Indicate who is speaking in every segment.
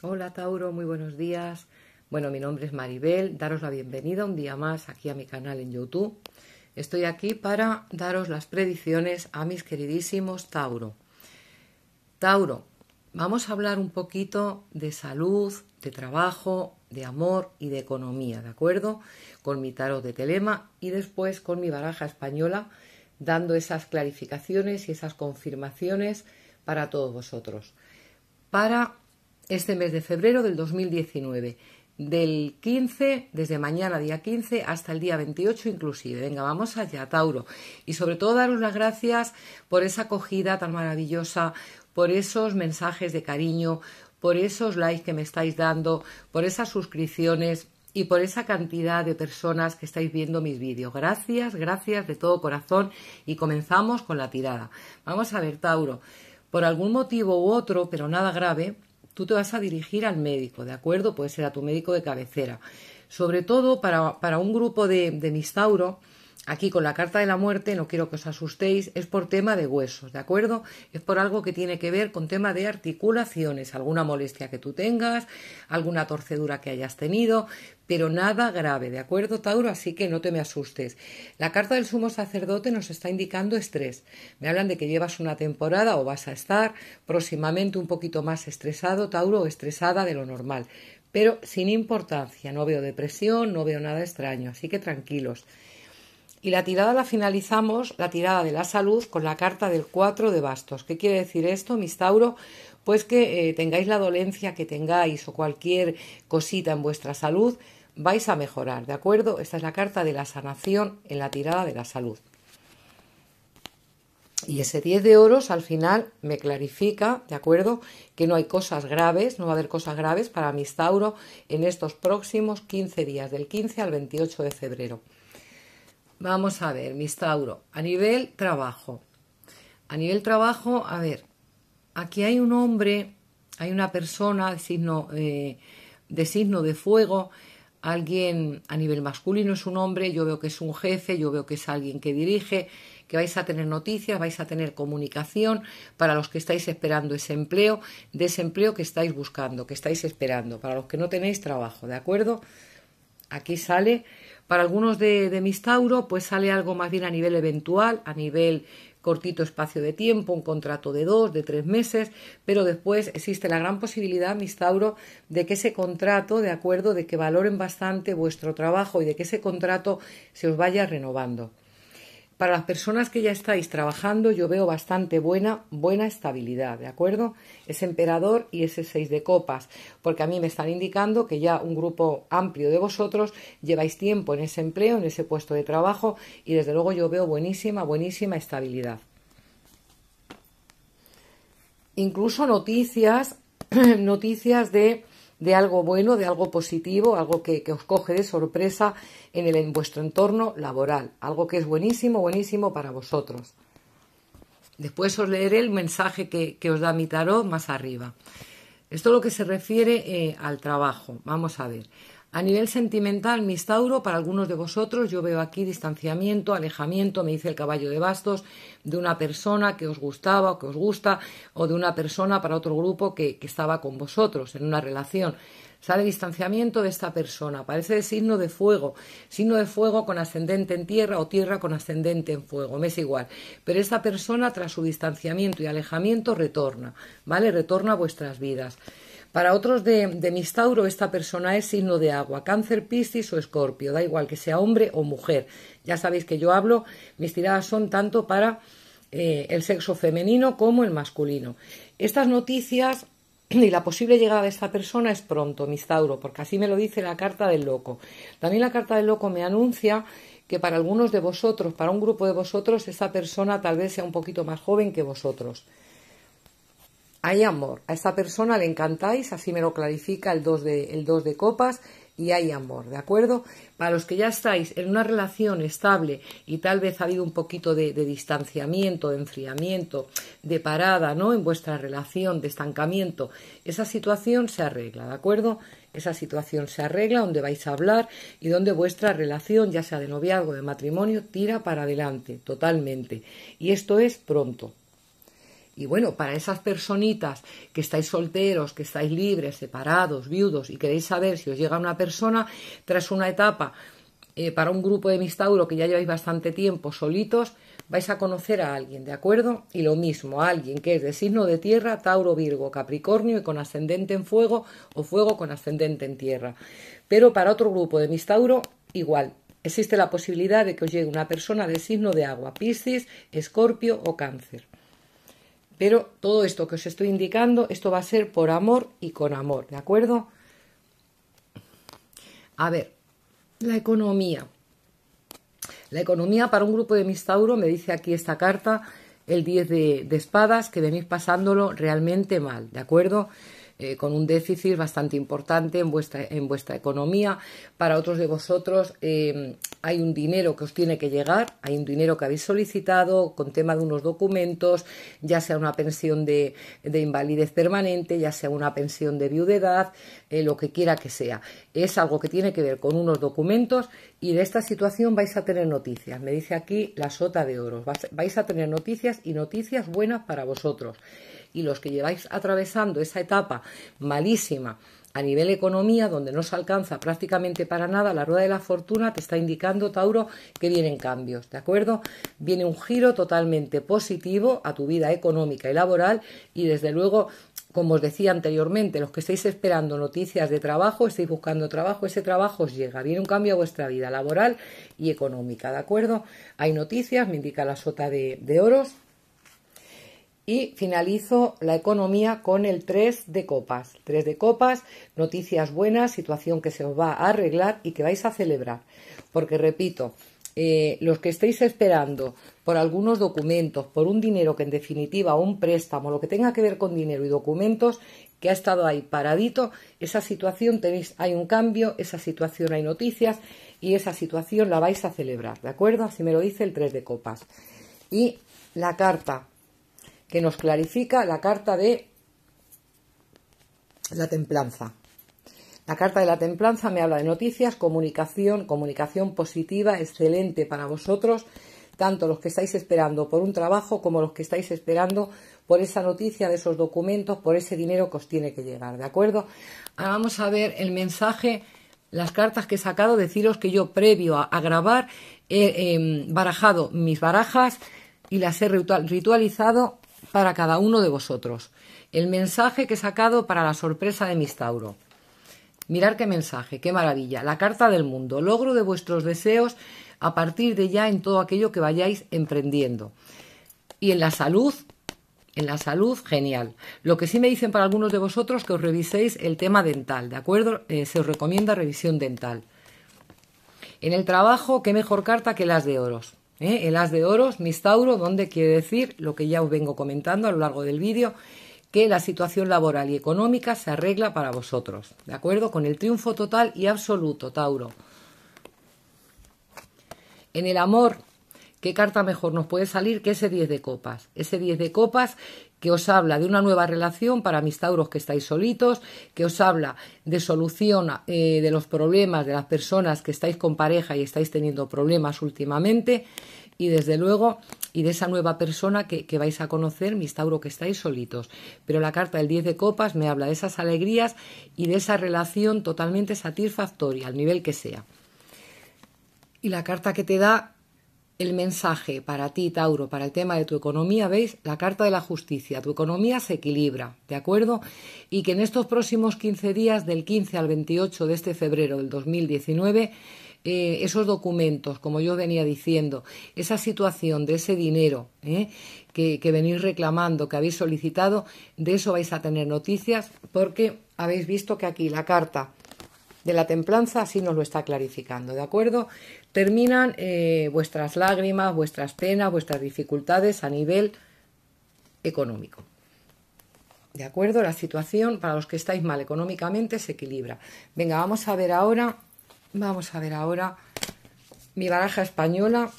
Speaker 1: Hola Tauro, muy buenos días. Bueno, mi nombre es Maribel, daros la bienvenida un día más aquí a mi canal en YouTube. Estoy aquí para daros las predicciones a mis queridísimos Tauro. Tauro, vamos a hablar un poquito de salud, de trabajo, de amor y de economía, ¿de acuerdo? Con mi tarot de telema y después con mi baraja española, dando esas clarificaciones y esas confirmaciones para todos vosotros. Para este mes de febrero del 2019, del 15, desde mañana día 15 hasta el día 28 inclusive. Venga, vamos allá, Tauro. Y sobre todo daros las gracias por esa acogida tan maravillosa, por esos mensajes de cariño, por esos likes que me estáis dando, por esas suscripciones y por esa cantidad de personas que estáis viendo mis vídeos. Gracias, gracias de todo corazón y comenzamos con la tirada. Vamos a ver, Tauro. Por algún motivo u otro, pero nada grave, tú te vas a dirigir al médico, ¿de acuerdo? Puede ser a tu médico de cabecera. Sobre todo para, un grupo de, de aquí con la carta de la muerte, no quiero que os asustéis, es por tema de huesos, ¿de acuerdo? Es por algo que tiene que ver con tema de articulaciones, alguna molestia que tú tengas, alguna torcedura que hayas tenido, pero nada grave, ¿de acuerdo, Tauro? Así que no te me asustes. La carta del sumo sacerdote nos está indicando estrés. Me hablan de que llevas una temporada o vas a estar próximamente un poquito más estresado, Tauro, o estresada de lo normal. Pero sin importancia, no veo depresión, no veo nada extraño, así que tranquilos. Y la tirada la finalizamos, la tirada de la salud, con la carta del 4 de bastos. ¿Qué quiere decir esto, mis Tauro? Pues que eh, tengáis la dolencia que tengáis o cualquier cosita en vuestra salud, vais a mejorar, ¿de acuerdo? Esta es la carta de la sanación en la tirada de la salud. Y ese 10 de oros al final me clarifica, ¿de acuerdo? Que no hay cosas graves, no va a haber cosas graves para mis Tauro en estos próximos 15 días, del 15 al 28 de febrero. Vamos a ver, mis Tauro, a nivel trabajo. A nivel trabajo, a ver, aquí hay un hombre, hay una persona de signo, eh, de signo de fuego, alguien a nivel masculino es un hombre, yo veo que es un jefe, yo veo que es alguien que dirige, que vais a tener noticias, vais a tener comunicación para los que estáis esperando ese empleo, de ese empleo que estáis buscando, que estáis esperando, para los que no tenéis trabajo, ¿de acuerdo? Aquí sale para algunos de, de mis Tauro, pues sale algo más bien a nivel eventual, a nivel cortito espacio de tiempo, un contrato de dos, de tres meses, pero después existe la gran posibilidad, mis Tauro, de que ese contrato, de acuerdo, de que valoren bastante vuestro trabajo y de que ese contrato se os vaya renovando. Para las personas que ya estáis trabajando, yo veo bastante buena, buena estabilidad, ¿de acuerdo? Ese emperador y ese seis de copas, porque a mí me están indicando que ya un grupo amplio de vosotros lleváis tiempo en ese empleo, en ese puesto de trabajo, y desde luego yo veo buenísima, buenísima estabilidad. Incluso noticias, noticias de de algo bueno, de algo positivo, algo que, os coge de sorpresa en, el, en vuestro entorno laboral, algo que es buenísimo, buenísimo para vosotros. Después os leeré el mensaje que, os da mi tarot más arriba. Esto es lo que se refiere eh, al trabajo. Vamos a ver. A nivel sentimental, mis Tauro, para algunos de vosotros, yo veo aquí distanciamiento, alejamiento, me dice el caballo de bastos, de una persona que os gustaba o que os gusta, o de una persona para otro grupo que, estaba con vosotros en una relación. Sale distanciamiento de esta persona, parece de signo de fuego, signo de fuego con ascendente en tierra o tierra con ascendente en fuego, me es igual. Pero esta persona, tras su distanciamiento y alejamiento, retorna, ¿vale? Retorna a vuestras vidas. Para otros de, de Mistauro, esta persona es signo de agua, cáncer, piscis o escorpio, da igual que sea hombre o mujer. Ya sabéis que yo hablo, mis tiradas son tanto para eh, el sexo femenino como el masculino. Estas noticias y la posible llegada de esta persona es pronto, Mistauro, porque así me lo dice la carta del loco. También la carta del loco me anuncia que para algunos de vosotros, para un grupo de vosotros, esta persona tal vez sea un poquito más joven que vosotros hay amor. A esta persona le encantáis, así me lo clarifica el 2 de, el de copas, y hay amor, ¿de acuerdo? Para los que ya estáis en una relación estable y tal vez ha habido un poquito de, de, distanciamiento, de enfriamiento, de parada, ¿no? En vuestra relación, de estancamiento, esa situación se arregla, ¿de acuerdo? Esa situación se arregla donde vais a hablar y donde vuestra relación, ya sea de noviazgo, de matrimonio, tira para adelante, totalmente. Y esto es pronto, Y bueno, para esas personitas que estáis solteros, que estáis libres, separados, viudos y queréis saber si os llega una persona tras una etapa eh, para un grupo de Mistauro que ya lleváis bastante tiempo solitos, vais a conocer a alguien, ¿de acuerdo? Y lo mismo, a alguien que es de signo de tierra, Tauro, Virgo, Capricornio y con ascendente en fuego o fuego con ascendente en tierra. Pero para otro grupo de Mistauro, igual. Existe la posibilidad de que os llegue una persona de signo de agua, Piscis, Escorpio o Cáncer. Pero todo esto que os estoy indicando, esto va a ser por amor y con amor, ¿de acuerdo? A ver, la economía. La economía para un grupo de Mistauro, me dice aquí esta carta, el 10 de, de espadas, que venís pasándolo realmente mal, ¿de acuerdo? Eh, con un déficit bastante importante en vuestra, en vuestra economía. Para otros de vosotros eh, hay un dinero que os tiene que llegar, hay un dinero que habéis solicitado con tema de unos documentos, ya sea una pensión de, de invalidez permanente, ya sea una pensión de viudedad, eh, lo que quiera que sea. Es algo que tiene que ver con unos documentos y de esta situación vais a tener noticias. Me dice aquí la sota de oro. Vais a tener noticias y noticias buenas para vosotros y los que lleváis atravesando esa etapa malísima a nivel economía, donde no se alcanza prácticamente para nada, la rueda de la fortuna te está indicando, Tauro, que vienen cambios, ¿de acuerdo? Viene un giro totalmente positivo a tu vida económica y laboral y desde luego como os decía anteriormente, los que estáis esperando noticias de trabajo, estáis buscando trabajo, ese trabajo os llega, viene un cambio a vuestra vida laboral y económica, ¿de acuerdo? Hay noticias, me indica la sota de, de oros, y finalizo la economía con el 3 de copas. 3 de copas, noticias buenas, situación que se os va a arreglar y que vais a celebrar. Porque repito, eh, los que estéis esperando por algunos documentos, por un dinero que en definitiva, un préstamo, lo que tenga que ver con dinero y documentos, que ha estado ahí paradito, esa situación tenéis, hay un cambio, esa situación hay noticias y esa situación la vais a celebrar, ¿de acuerdo? Así me lo dice el 3 de copas. Y la carta que nos clarifica la carta de la templanza. La carta de la templanza me habla de noticias, comunicación, comunicación positiva, excelente para vosotros, tanto los que estáis esperando por un trabajo como los que estáis esperando por esa noticia de esos documentos, por ese dinero que os tiene que llegar, ¿de acuerdo? Ahora vamos a ver el mensaje, las cartas que he sacado, deciros que yo previo a, grabar he em, barajado mis barajas y las he ritualizado para cada uno de vosotros. El mensaje que he sacado para la sorpresa de Mistauro. Mirar qué mensaje, qué maravilla. La carta del mundo, logro de vuestros deseos a partir de ya en todo aquello que vayáis emprendiendo. Y en la salud, en la salud, genial. Lo que sí me dicen para algunos de vosotros que os reviséis el tema dental, ¿de acuerdo? Eh, se os recomienda revisión dental. En el trabajo, qué mejor carta que las de oros. ¿Eh? El as de oros, Mistauro, donde quiere decir lo que ya os vengo comentando a lo largo del vídeo, que la situación laboral y económica se arregla para vosotros, ¿de acuerdo? Con el triunfo total y absoluto, Tauro. En el amor, ¿qué carta mejor nos puede salir que ese 10 de copas? Ese 10 de copas que os habla de una nueva relación para mis tauros que estáis solitos, que os habla de solución eh, de los problemas de las personas que estáis con pareja y estáis teniendo problemas últimamente, y desde luego, y de esa nueva persona que, que, vais a conocer, mis Tauro que estáis solitos. Pero la carta del 10 de copas me habla de esas alegrías y de esa relación totalmente satisfactoria, al nivel que sea. Y la carta que te da el mensaje para ti, Tauro, para el tema de tu economía, veis la carta de la justicia. Tu economía se equilibra, ¿de acuerdo? Y que en estos próximos 15 días, del 15 al 28 de este febrero del 2019, eh, esos documentos, como yo venía diciendo, esa situación de ese dinero ¿eh? que, que venís reclamando, que habéis solicitado, de eso vais a tener noticias porque habéis visto que aquí la carta de la templanza así nos lo está clarificando, ¿de acuerdo? Terminan eh, vuestras lágrimas, vuestras penas, vuestras dificultades a nivel económico. ¿De acuerdo? La situación para los que estáis mal económicamente se equilibra. Venga, vamos a ver ahora, vamos a ver ahora mi baraja española.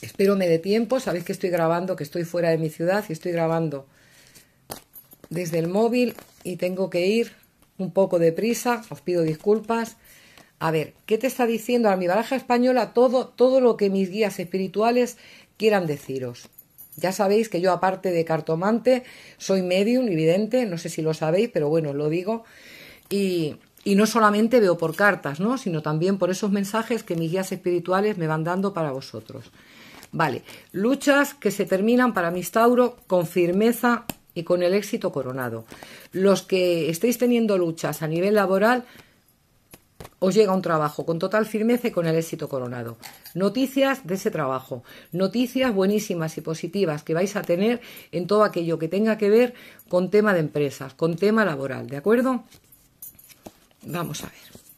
Speaker 1: Espero me dé tiempo, sabéis que estoy grabando, que estoy fuera de mi ciudad y estoy grabando desde el móvil y tengo que ir un poco de prisa, os pido disculpas. A ver, ¿qué te está diciendo a mi baraja española todo, todo lo que mis guías espirituales quieran deciros? Ya sabéis que yo, aparte de cartomante, soy medium, evidente, no sé si lo sabéis, pero bueno, lo digo. Y, y no solamente veo por cartas, ¿no? Sino también por esos mensajes que mis guías espirituales me van dando para vosotros. Vale, luchas que se terminan para mis Tauro con firmeza y con el éxito coronado. Los que estéis teniendo luchas a nivel laboral, os llega un trabajo con total firmeza y con el éxito coronado. Noticias de ese trabajo, noticias buenísimas y positivas que vais a tener en todo aquello que tenga que ver con tema de empresas, con tema laboral, ¿de acuerdo? Vamos a ver.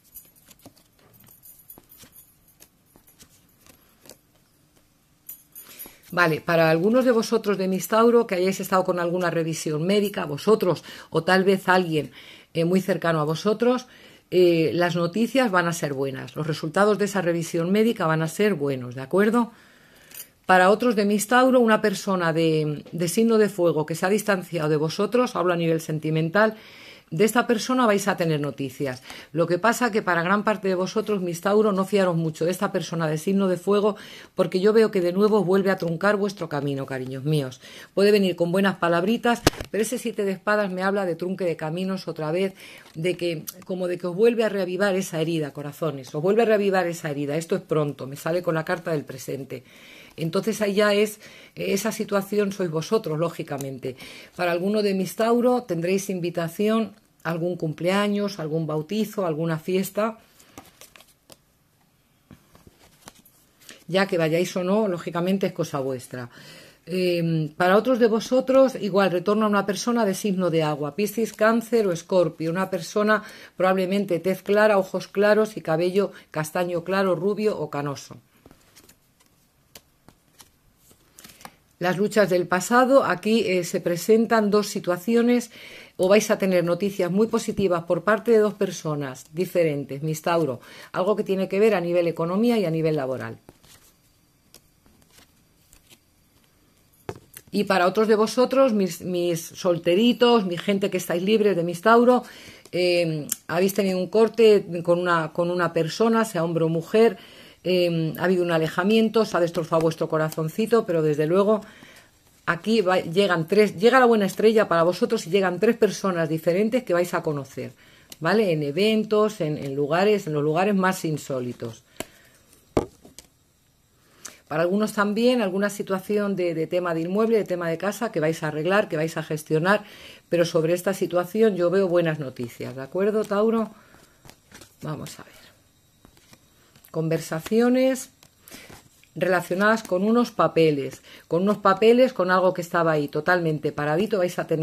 Speaker 1: Vale, para algunos de vosotros de Mistauro que hayáis estado con alguna revisión médica, vosotros o tal vez alguien eh, muy cercano a vosotros, eh, las noticias van a ser buenas. Los resultados de esa revisión médica van a ser buenos, ¿de acuerdo? Para otros de Mistauro, una persona de, de signo de fuego que se ha distanciado de vosotros, hablo a nivel sentimental, de esta persona vais a tener noticias. Lo que pasa que para gran parte de vosotros, mis Tauro, no fiaros mucho de esta persona de signo de fuego, porque yo veo que de nuevo vuelve a truncar vuestro camino, cariños míos. Puede venir con buenas palabritas, pero ese siete de espadas me habla de trunque de caminos otra vez, de que, como de que os vuelve a reavivar esa herida, corazones, os vuelve a reavivar esa herida. Esto es pronto, me sale con la carta del presente. Entonces ahí ya es esa situación sois vosotros, lógicamente. Para alguno de mis Tauro tendréis invitación algún cumpleaños, algún bautizo, alguna fiesta. Ya que vayáis o no, lógicamente es cosa vuestra. Em, para otros de vosotros, igual retorna una persona de signo de agua, Piscis, Cáncer o Escorpio, una persona probablemente tez clara, ojos claros y cabello castaño claro, rubio o canoso. Las luchas del pasado, aquí eh, se presentan dos situaciones o vais a tener noticias muy positivas por parte de dos personas diferentes, mis Tauro, algo que tiene que ver a nivel economía y a nivel laboral. Y para otros de vosotros, mis, solteritos, mi gente que estáis libres de mis Tauro, eh, habéis tenido un corte con una, con una persona, sea hombre o mujer, eh, ha habido un alejamiento, se ha destrozado vuestro corazoncito, pero desde luego aquí llegan tres, llega la buena estrella para vosotros y llegan tres personas diferentes que vais a conocer, ¿vale? En eventos, en, lugares, en los lugares más insólitos. Para algunos también alguna situación de, de, tema de inmueble, de tema de casa que vais a arreglar, que vais a gestionar, pero sobre esta situación yo veo buenas noticias, ¿de acuerdo, Tauro? Vamos a ver. Conversaciones relacionadas con unos papeles, con unos papeles, con algo que estaba ahí totalmente paradito, vais a tener